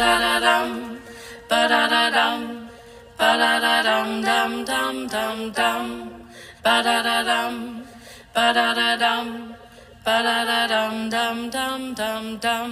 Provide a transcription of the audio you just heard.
Ba-da-da-dum, ba-da-da-dum, ba-da-da-dum-dum-dum-dum-dum, ba-da-da-dum, ba-da-da-dum, ba-da-da-dum-dum-dum-dum-dum.